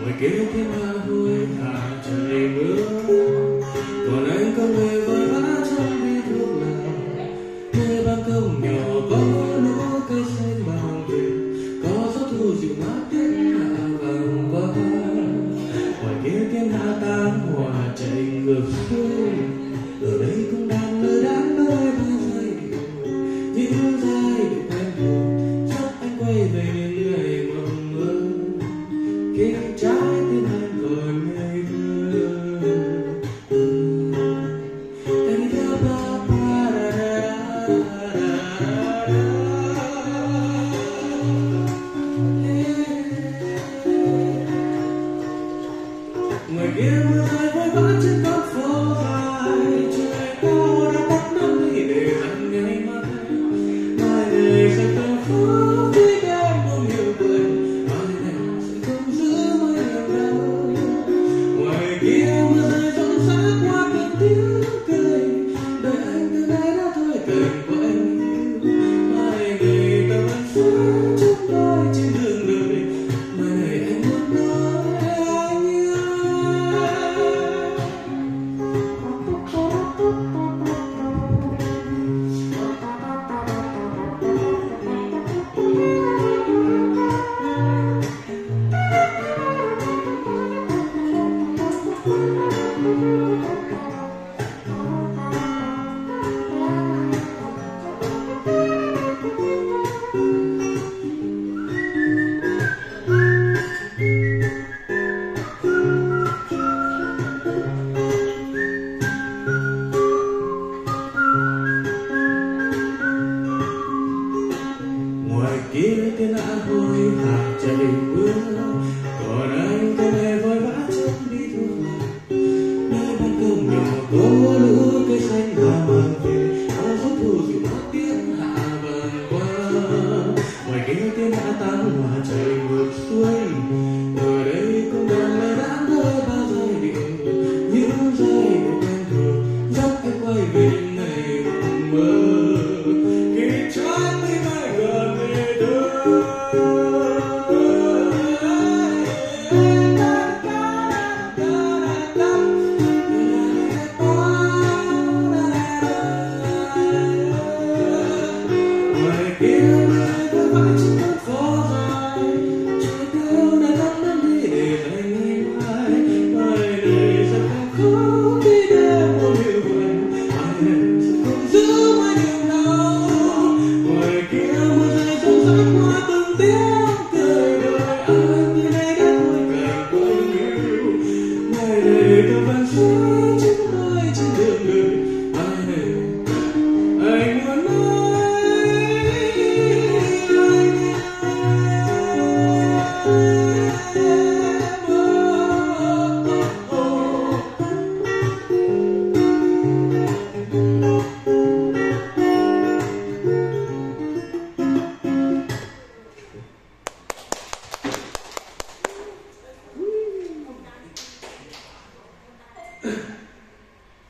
Ngoài kia thiên hà vui hả trời mưa. Còn anh không hề vội vã trong đi thuốc lào nơi ban công nhỏ có lũ cây xanh bao vây có gió thu dịu mát đến hạ vàng qua. Ngoài kia thiên hạ tan hòa chạy ngược xuôi. Ở đây cũng đang lơ đãng đôi ba giây những kia tên đã hối hả chạy mưa còn